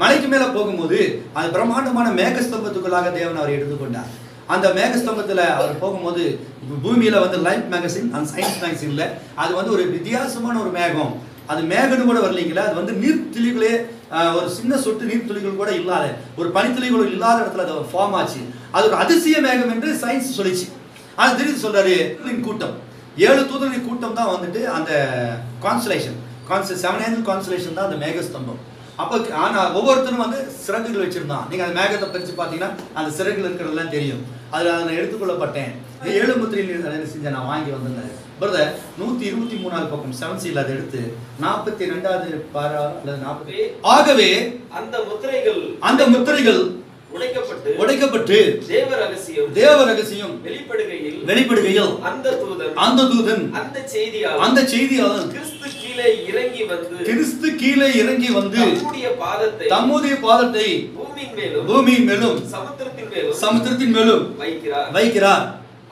மலைக்கு மேல போகும்போது அது பிரம்மாண்டமான மேகஸ்தம்பத்துக்குள்ளாக தேவன் அவர் எடுத்துக்கொண்டார். அந்த மேகஸ்தம்பத்தில் அவர் போகும்போது பூமியில வந்து லைஃப் மேகசின் அந்த சயின்ஸ் மேகசின்ல அது வந்து ஒரு வித்தியாசமான ஒரு மேகம். அது மேகன்னு கூட வரலீங்களா அது வந்து நீர்த்துளிகளே ஒரு சின்ன சொட்டு நீர்த்துளிகள் கூட இல்லாத ஒரு பனித்துளிகள் இல்லாத இடத்துல அது ஃபார்ம் ஆச்சு. அது ஒரு அதிசய மேகம் என்று சயின்ஸ் சொல்லிச்சு. அது திடீர்னு சொல்றாரு கூட்டம். ஏழு தூதரின் கூட்டம் தான் வந்துட்டு அந்த கான்சுலேஷன் கான்சல் செவன் ஏஞ்சல் கான்ஸ்டலேஷன் தான் அந்த மேகஸ்தம்பம். அப்போ ஆனா ஒவ்வொருத்தரும் வந்து சிறகுகள் வச்சிருந்தான். நீங்க அந்த மேகத்தை பிரிச்சு பார்த்தீங்கன்னா அந்த சிறகுகள் இருக்கிறதெல்லாம் தெரியும். அதுல அதை நான் எடுத்துக்கொள்ளப்பட்டேன். ஏழு முத்திரையில் என்ன செஞ்சேன்? நான் வாங்கி வந்திருந்தேன் பிரதர் நூத்தி இருபத்தி மூணாவது பக்கம் செவன் சீல் அதை எடுத்து நாற்பத்தி ரெண்டாவது பாரா அல்லது நாற்பத்தி ஆகவே அந்த முத்திரைகள் அந்த முத்திரைகள் உடைக்கப்பட்டு உடைக்கப்பட்டு தேவ ரகசியம் தேவ ரகசியம் வெளிப்படுகையில் வெளிப்படுகையில் அந்த தூதன் அந்த தூதன் அந்த செய்தியால் அந்த செய்தியாளர் கிறிஸ்து கீழே இறங்கி வந்து கிறிஸ்து கீழே இறங்கி வந்து தம்முடைய பாதத்தை தம்முடைய பாதத்தை பூமியின் மேலும் பூமியின் மேலும் சமுத்திரத்தின் மேலும் சமுத்திரத்தின் மேலும் வைக்கிறார். வைக்கிறார்.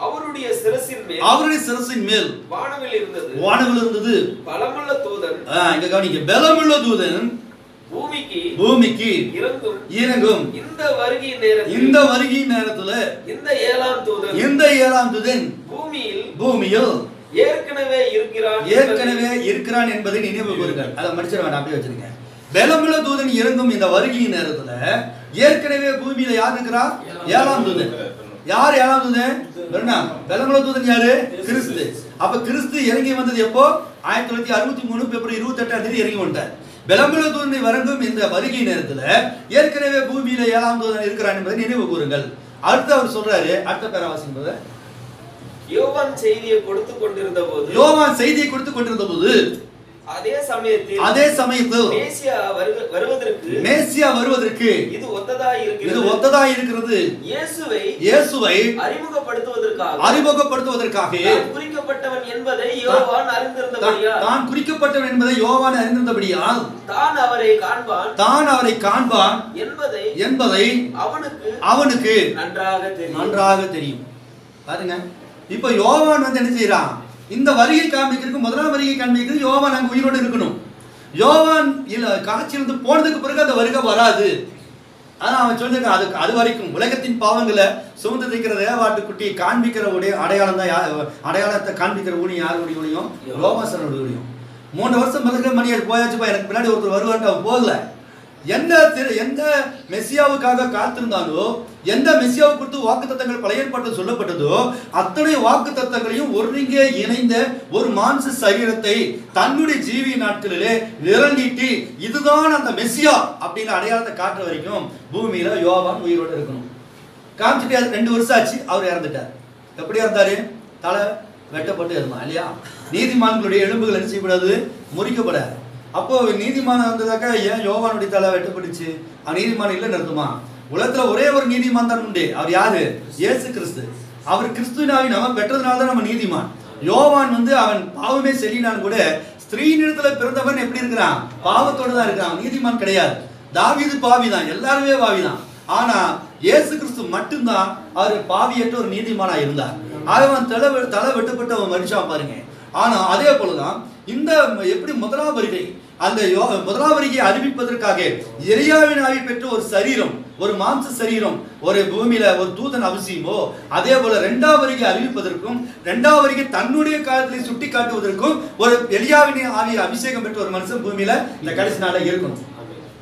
அவருடைய சிரசின் மேல் அவருடைய சிரசின் மேல் வானவில் இருந்தது. வானவில் இருந்தது. பலமுள்ள தூதன் இங்க கவனிங்க. பலமுள்ள தூதன் பூமிக்கு பூமிக்கு இறங்கும். இறங்கும். இந்த வருகை நேரத்தில் இந்த வருகை நேரத்துல இந்த ஏழாம் தூதன் இந்த ஏழாம் தூதன் பூமியில் பூமியில் ஏற்கனவே இருக்கிறான் ஏற்கனவே இருக்கிறான் என்பதை நினைவு கூறுங்கள். அதை மடிச்சிட வேண்டாம் அப்படியே வச்சிருங்க. பலமுள்ள தூதன் இறங்கும் இந்த வருகையின் நேரத்துல ஏற்கனவே பூமியில யார் இருக்கிறா? ஏழாம் தூதன். யார் ஏழாம் தூதன்? பலமுள்ள தூதன் யாரு? கிறிஸ்து. அப்ப கிறிஸ்து இறங்கி வந்தது எப்போ? ஆயிரத்தி தொள்ளாயிரத்தி அறுபத்தி மூணு பிப்ரவரி இருபத்தி எட்டாம் தேதி இறங்கி வந்துட்டார். பலமுள்ள தூதனை வரங்கும் இந்த வருகை நேரத்துல ஏற்கனவே பூமியில ஏழாம் தூதன் இருக்கிறான் என்பதை நினைவு கூறுங்கள். அடுத்து அவர் சொல்றாரு அடுத்த பேராவாசிஎன்பதை யோவான் செய்தியை கொடுத்து கொண்டிருந்த போது யோவான் செய்தியை கொடுத்து கொண்டிருந்த போது அதே சமயத்தில் அதே சமயத்தில் மேசியா வருவதற்கு மேசியா வருவதற்கு இது ஒத்ததாய் இது இருக்கிறது ஒத்ததா இருக்கிறது. இயேசுவை இயேசுவை அறிமுகப்படுத்துவதற்காக அறிமுகப்படுத்துவதற்காக குறிக்கப்பட்டவன் என்பதை யோவான் அறிந்திருந்தபடியா தான் தான் குறிக்கப்பட்டவன் என்பதை யோவான் அறிந்திருந்தபடியால் தான் அவரை காண்பான் தான் அவரை காண்பான் என்பதை என்பதை அவனுக்கு அவனுக்கு நன்றாக தெரியும். நன்றாக தெரியும். பாருங்க. இப்போ யோவான் வந்து என்ன செய்யறான் இந்த வருகை காண்பிக்கிறதுக்கு முதலாம் வருகை காண்பிக்கிறது யோவான் அங்கே உயிரோடு இருக்கணும். யோவான் இல்லை காட்சியிலிருந்து போனதுக்கு பிறகு அந்த வருகை வராது. ஆனால் அவன் சொல்லிருக்கான் அது அது வரைக்கும் உலகத்தின் பாவங்களை சுமந்து தைக்கிற தேவாட்டுக்குட்டியை காண்பிக்கிற உடைய அடையாளம் தான் யார் அடையாளத்தை காண்பிக்கிற ஊழியம் யாருடைய ஊழியம் ரோமாசனோட ஊழியம் மூணு வருஷம் மிளகு மணி அது போயாச்சுப்பா எனக்கு பின்னாடி ஒருத்தர் வருவார்னு அவன் போகல. எந்த திரு- எந்த மெஸ்ஸியாவுக்காக காத்திருந்தாலோ எந்த மெஸ்ஸியாவை குறித்து வாக்கு தத்தங்கள் பழைய ஏற்பாட்டில் சொல்லப்பட்டதோ அத்தனை வாக்கு தத்தங்களையும் ஒருங்கே இணைந்த ஒரு மான்ச சரீரத்தை தன்னுடைய ஜீவி நாட்களிலே விரண்டிட்டு இதுதான் அந்த மெஸ்ஸியா அப்படின்னு அடையாளத்தை காட்டுற வரைக்கும் பூமியில யோவான் உயிரோடு இருக்கணும். காமிச்சிட்டு ரெண்டு வருஷம் ஆச்சு அவர் இறந்துட்டார். எப்படி இறந்தாரு? தலை வெட்டப்பட்டு இருந்தான் இல்லையா? நீதிமான்களுடைய எலும்புகள் என்ன செய்யப்படாது? முறிக்கப்படாது. அப்போ நீதிமான் வந்ததாக்கா ஏன் யோவானுடைய தலை வெட்டப்பட்டுச்சு? அவன் நீதிமான் இல்லைன்னு அர்த்தமா உலகத்துல ஒரே ஒரு நீதிமான் தான் உண்டு. அவர் யாரு? இயேசு கிறிஸ்து. அவர் கிறிஸ்துவினாவி நம்ம பெற்றதுனால தான் நம்ம நீதிமான். யோவான் வந்து அவன் பாவமே செல்லினாலும் கூட ஸ்திரீ நிறத்துல பிறந்தவன் எப்படி இருக்கிறான்? பாவத்தோடு தான் இருக்கிறான். நீதிமான் கிடையாது. தாவிது பாவி தான் எல்லாருமே பாவி தான் ஆனா இயேசு கிறிஸ்து மட்டும்தான் அவர் பாவியற்ற ஒரு நீதிமானா இருந்தார். அவன் தலை வெ- தலை வெட்டப்பட்ட அவன் மனுஷான் பாருங்க. ஆனா அதே போலதான் இந்த எப்படி முதலாம் வருகை அந்த யோ முதலாம் வருகையை அறிவிப்பதற்காக எரியாவின் ஆவி பெற்ற ஒரு சரீரம் ஒரு மாம்ச சரீரம் ஒரு பூமியில ஒரு தூதன் அவசியமோ அதே போல இரண்டாவது வருகை அறிவிப்பதற்கும் இரண்டாவது வருகை தன்னுடைய காலத்திலே சுட்டி காட்டுவதற்கும் ஒரு எலியாவின் ஆவி அபிஷேகம் பெற்ற ஒரு மனுஷன் பூமியில இந்த கடைசி நாள்ல இருக்கணும்.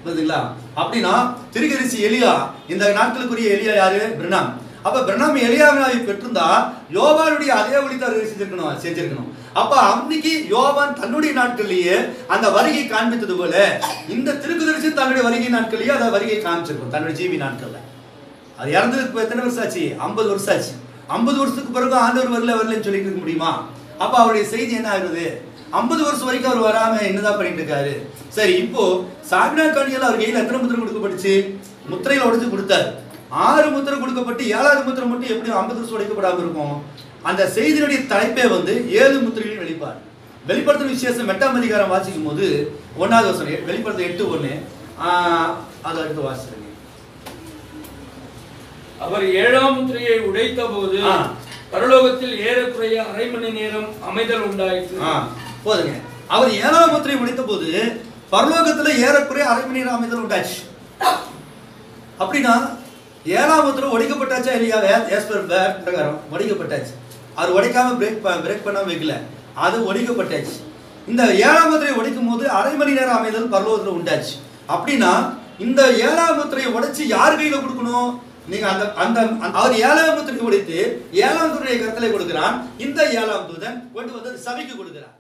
புரியுதுங்களா? அப்படின்னா திருகரிசி எலியா இந்த நாட்களுக்குரிய எலியா யாரு? பிரணாம். அப்ப பிரணாம் எலியாவினாவை பெற்றிருந்தா யோவானுடைய அதே ஒளித்தார் செஞ்சிருக்கணும் செஞ்சிருக்கணும். அப்ப அன்னைக்கு யோவான் தன்னுடைய நாட்கள்லயே அந்த வருகை காண்பித்தது போல இந்த திருக்குதரிசி தன்னுடைய வருகை நாட்கள்லயே அதை வருகை காமிச்சிருக்கும் தன்னுடைய ஜீவி நாட்கள்ல. அது இறந்ததுக்கு எத்தனை வருஷம் ஆச்சு? ஐம்பது வருஷம் ஆச்சு. ஐம்பது வருஷத்துக்கு பிறகு ஆண்டவர் வரல வரலன்னு சொல்லிட்டு இருக்க முடியுமா? அப்ப அவருடைய செய்தி என்ன ஆகுது? ஐம்பது வருஷம் வரைக்கும் அவர் வராம என்னதான் பண்ணிட்டு இருக்காரு? சரி இப்போ சாக்னா காணியில் அவர் கையில் எத்தனை முத்திரை கொடுக்கப்பட்டுச்சு? முத்திரையில உடைச்சு கொடுத்தாரு. ஆறு முத்திரை கொடுக்கப்பட்டு ஏழாவது முத்திரை மட்டும் எப்படி ஐம்பது வருஷம் உடைக்கப்படாம இருக்கும். அந்த செய்தியினுடைய தலைப்பே வந்து ஏழு முத்திரைகளின் வெளிப்பாடு. வெளிப்படுத்தின விசேஷம் எட்டாம் அதிகாரம் வாசிக்கும் போது ஒன்னாவது வருஷம் வெளிப்படுத்த எட்டு ஆஹ் அதை அடுத்து வாசிக்கிறேன் அவர் ஏழாம் முத்திரையை உடைத்த போது. பரலோகத்தில் ஏறக்குறைய அரை மணி நேரம் அமைதல் உண்டாயிற்று. போதுங்க. அவர் ஏழாம் முத்திரை முடித்த போது பரலோகத்துல ஏறக்குறைய அரை மணி நேரம் அமைதல் உண்டாச்சு. அப்படின்னா ஏழாவது முத்திரை உடைக்கப்பட்டாச்சா இல்லையா? ஏஸ்பர் பிரகாரம் உடைக்கப்பட்டாச்சு அது உடைக்காம பிரேக் பிரேக் பண்ணாம வைக்கல. அது உடைக்கப்பட்டாச்சு இந்த ஏழாம் முத்திரையை உடைக்கும் போது அரை மணி நேரம் அமைதல் பரலோகத்தில் உண்டாச்சு. அப்படின்னா இந்த ஏழாம் முத்திரையை உடைச்சு யார் கையில கொடுக்கணும்? நீங்க அந்த அந்த அவர் ஏழாம் முத்திரையை உடைத்து ஏழாம் துறையை கருத்தலை கொடுக்கிறான். இந்த ஏழாம் தூதன் கொண்டு வந்து சபைக்கு கொடுக்கிறான்.